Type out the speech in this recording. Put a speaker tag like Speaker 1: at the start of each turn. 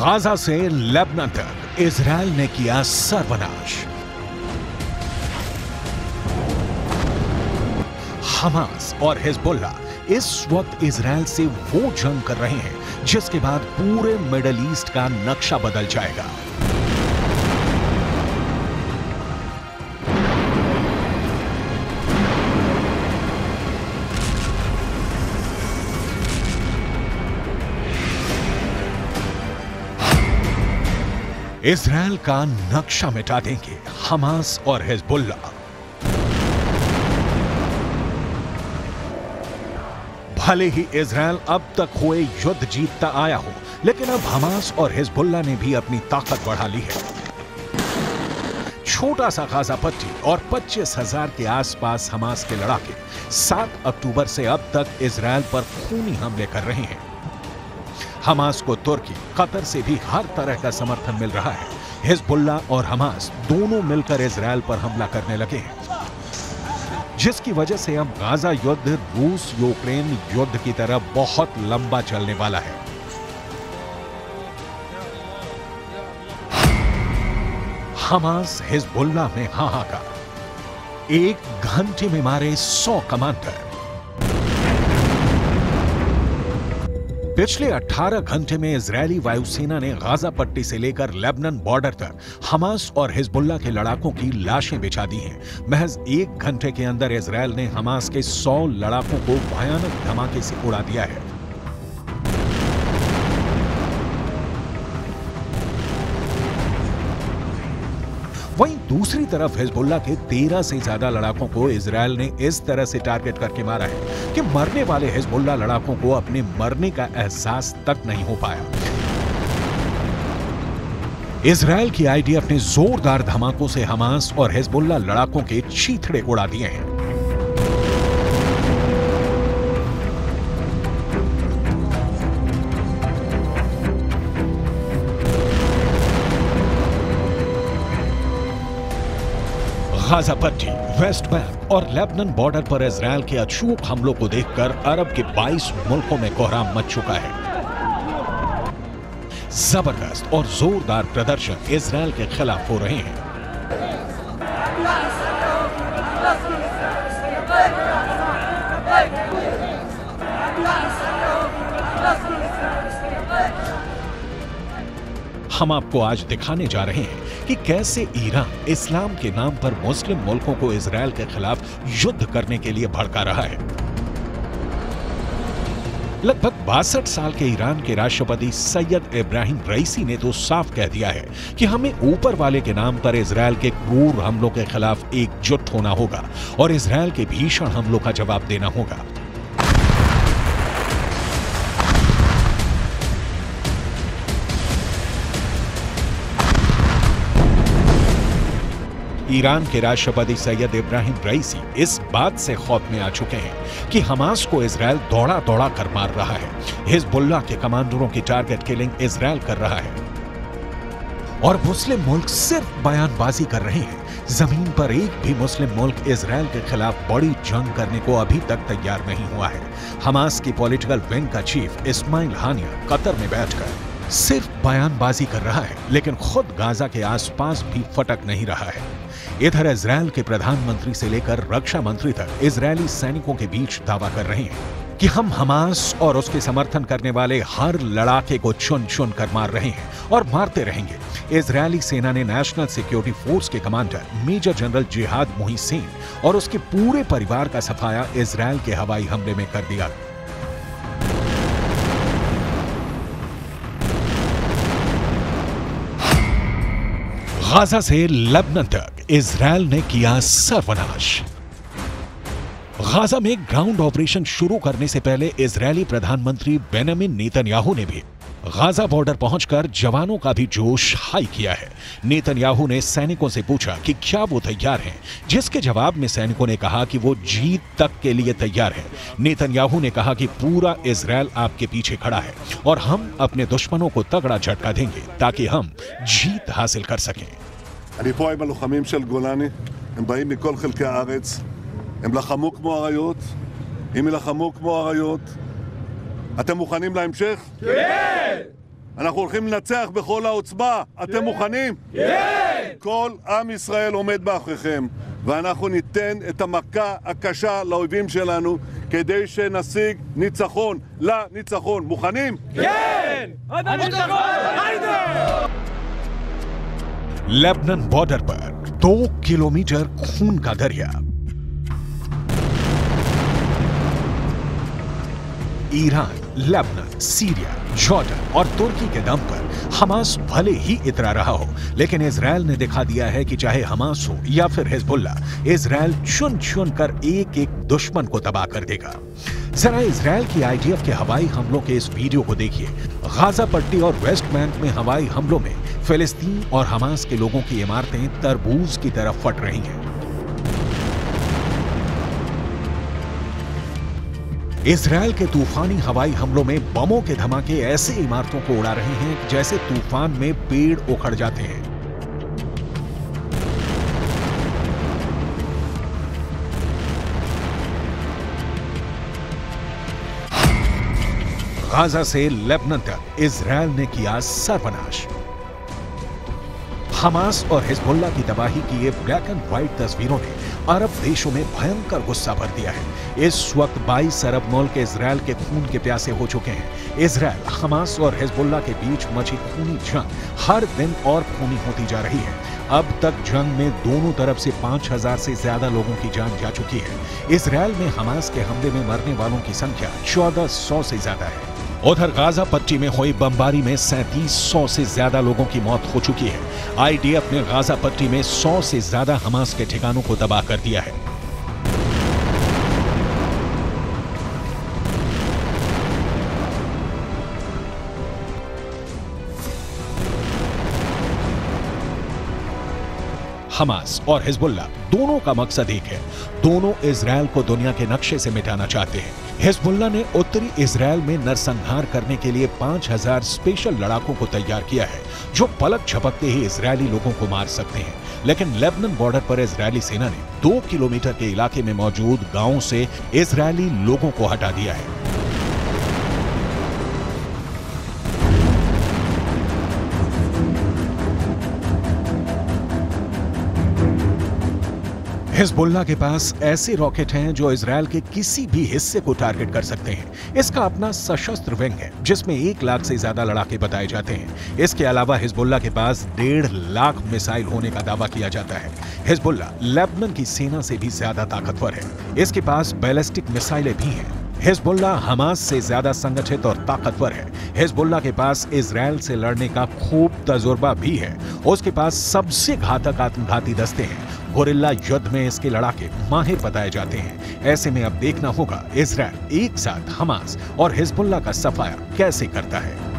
Speaker 1: Gaza से Lebanon तक Israel ने किया सर्वनाश। हमास और हिजबुल्ला इस वक्त इसराइल से वो जंग कर रहे हैं, जिसके बाद पूरे मिडल ईस्ट का नक्शा बदल जाएगा। इसराइल का नक्शा मिटा देंगे, हमास और हिजबुल्ला भले ही इसराइल अब तक हुए युद्ध जीतता आया हो, लेकिन अब हमास और हिजबुल्ला ने भी अपनी ताकत बढ़ा ली है। छोटा सा गाजा पट्टी और पच्चीस हज़ार के आसपास हमास के लड़ाके 7 अक्टूबर से अब तक इसराइल पर खूनी हमले कर रहे हैं। हमास को तुर्की, कतर से भी हर तरह का समर्थन मिल रहा है। हिजबुल्ला और हमास दोनों मिलकर इसराइल पर हमला करने लगे हैं। जिसकी वजह से अब गाजा युद्ध, रूस, यूक्रेन युद्ध की तरह बहुत लंबा चलने वाला है। हमास, हिजबुल्ला में हाहाकार। एक घंटे में मारे सौ कमांडर। पिछले 18 घंटे में इजरायली वायुसेना ने गाजा पट्टी से लेकर लेबनन बॉर्डर तक हमास और हिजबुल्ला के लड़ाकों की लाशें बिछा दी हैं। महज एक घंटे के अंदर इसराइल ने हमास के 100 लड़ाकों को भयानक धमाके से उड़ा दिया है। वहीं दूसरी तरफ़ हिजबुल्ला के तेरह से ज़्यादा लड़ाकों को इसराइल ने इस तरह से टारगेट करके मारा है कि मरने वाले हिजबुल्ला लड़ाकों को अपने मरने का एहसास तक नहीं हो पाया। इसराइल की आईडीएफ ने जोरदार धमाकों से हमास और हिजबुल्ला लड़ाकों के चीथड़े उड़ा दिए हैं। गाजा पट्टी, वेस्ट बैंक और लेबनन बॉर्डर पर इसराइल के अचूक हमलों को देखकर अरब के 22 मुल्कों में कोहराम मच चुका है। ज़बरदस्त और जोरदार प्रदर्शन इसराइल के खिलाफ हो रहे हैं। हम आपको आज दिखाने जा रहे हैं कि कैसे ईरान इस्लाम के नाम पर मुस्लिम मुल्कों को इसराइल के खिलाफ युद्ध करने के लिए भड़का रहा है। लगभग बासठ साल के ईरान के राष्ट्रपति सैयद इब्राहिम रईसी ने तो साफ़ कह दिया है कि हमें ऊपर वाले के नाम पर इसराइल के क्रूर हमलों के खिलाफ एकजुट होना होगा और इसराइल के भीषण हमलों का जवाब देना होगा। ईरान के राष्ट्रपति सैयद इब्राहिम रईसी इस बात से खौफ में आ चुके हैं कि हमास को इसराइल दौड़ा दौड़ा कर मार रहा है। हिजबुल्ला के कमांडरों की टारगेट किलिंग इसराइल कर रहा है। और मुस्लिम मुल्क सिर्फ़ बयानबाजी कर रहे हैं। ज़मीन पर एक भी मुस्लिम मुल्क इसराइल के खिलाफ बड़ी जंग करने को अभी तक तैयार नहीं हुआ है। हमास की पॉलिटिकल विंग का चीफ इस्माइल हानिया कतर में बैठकर सिर्फ़ बयानबाजी कर रहा है, लेकिन खुद गाजा के आसपास भी फटक नहीं रहा है। इधर इसराइल के प्रधानमंत्री से लेकर रक्षा मंत्री तक इसराइली सैनिकों के बीच दावा कर रहे हैं कि हम हमास और उसके समर्थन करने वाले हर लड़ाके को चुन चुन कर मार रहे हैं और मारते रहेंगे। इसराइली सेना ने नेशनल सिक्योरिटी फोर्स के commander, major general Jihad Mohsen और उसके पूरे परिवार का सफाया इसराइल के हवाई हमले में कर दिया। गाजा से लेबनन तक इसराइल ने किया सर्वनाश। गाजा में ग्राउंड ऑपरेशन शुरू करने से पहले इजरायली प्रधानमंत्री बेनमिन नेतन्याहू ने भी गाजा बॉर्डर पहुंचकर जवानों का भी जोश हाई किया है। नेतन्याहू ने सैनिकों से पूछा कि क्या वो तैयार हैं? जिसके जवाब में सैनिकों ने कहा कि वो जीत तक के लिए तैयार है। नेतन्याहू ने कहा कि पूरा इसराइल आपके पीछे खड़ा है और हम अपने दुश्मनों को तगड़ा झटका देंगे ताकि हम जीत हासिल कर सकें।
Speaker 2: אני פה עם הלוחמים של גולני, הם באים מכל חלקי הארץ, הם לחמו כמו אריות, אם יילחמו כמו אריות, אתם מוכנים להמשך? כן! אנחנו הולכים לנצח בכל העוצמה. אתם מוכנים? כן! כל עם ישראל עומד מאחוריכם, ואנחנו ניתן את המכה הקשה לאויבים שלנו כדי שנשיג ניצחון לניצחון. מוכנים?
Speaker 1: लेबनन बॉर्डर पर दो किलोमीटर खून का दरिया। ईरान, लेबनन, सीरिया, जॉर्डन और तुर्की के दम पर हमास भले ही इतरा रहा हो, लेकिन इसराइल ने दिखा दिया है कि चाहे हमास हो या फिर हिजबुल्ला इसराइल चुन चुन कर एक एक दुश्मन को तबाह कर देगा। जरा इसराइल की आईडीएफ के हवाई हमलों के इस वीडियो को देखिए। गाजा पट्टी और वेस्ट बैंक में हवाई हमलों में फिलिस्तीन और हमास के लोगों की इमारतें तरबूज की तरफ़ फट रही हैं। इसराइल के तूफानी हवाई हमलों में बमों के धमाके ऐसे इमारतों को उड़ा रहे हैं जैसे तूफ़ान में पेड़ उखड़ जाते हैं। गाजा से लेबनन तक इसराइल ने किया सर्वनाश। हमास और हिजबुल्ला की तबाही की ये ब्लैक एंड व्हाइट तस्वीरों ने अरब देशों में भयंकर गुस्सा भर दिया है। इस वक्त 22 अरब मुल्क इसराइल के खून के प्यासे हो चुके हैं। इसराइल हमास और हिजबुल्ला के बीच मची खूनी जंग हर दिन और खूनी होती जा रही है। अब तक जंग में दोनों तरफ़ से 5000 से ज़्यादा लोगों की जान जा चुकी है। इसराइल में हमास के हमले में मरने वालों की संख्या 1400 से ज़्यादा है। उधर गाजा पट्टी में हुई बमबारी में सैंतीस सौ से ज़्यादा लोगों की मौत हो चुकी है। आईडीएफ ने गाजा पट्टी में सौ से ज़्यादा हमास के ठिकानों को तबाह कर दिया है। हमास और हिजबुल्ला दोनों का मकसद एक है। दोनों इसराइल को दुनिया के नक्शे से मिटाना चाहते हैं। हिजबुल्ला ने उत्तरी इसराइल में नरसंहार करने के लिए 5000 स्पेशल लड़ाकों को तैयार किया है, जो पलक झपकते ही इजरायली लोगों को मार सकते हैं। लेकिन लेबनन बॉर्डर पर इसराइली सेना ने दो किलोमीटर के इलाके में मौजूद गाँव से इसराइली लोगों को हटा दिया है। हिजबुल्ला के पास ऐसे रॉकेट हैं जो इसराइल के किसी भी हिस्से को टारगेट कर सकते हैं। इसका अपना सशस्त्र विंग है, जिसमें एक लाख से ज़्यादा लड़ाके बताए जाते हैं। इसके अलावा हिजबुल्ला के पास डेढ़ लाख मिसाइल होने का दावा किया जाता है। हिजबुल्ला लेबनन की सेना से भी ज़्यादा ताकतवर है। इसके पास बैलिस्टिक मिसाइलें भी हैं। हिजबुल्ला हमास से ज़्यादा संगठित और ताकतवर है। हिजबुल्ला के पास इसराइल से लड़ने का खूब तजुर्बा भी है। उसके पास सबसे घातक आत्मघाती दस्ते हैं। गोरिल्ला युद्ध में इसके लड़ाके माहिर बताए जाते हैं। ऐसे में अब देखना होगा इसराइल एक साथ हमास और हिजबुल्ला का सफाया कैसे करता है।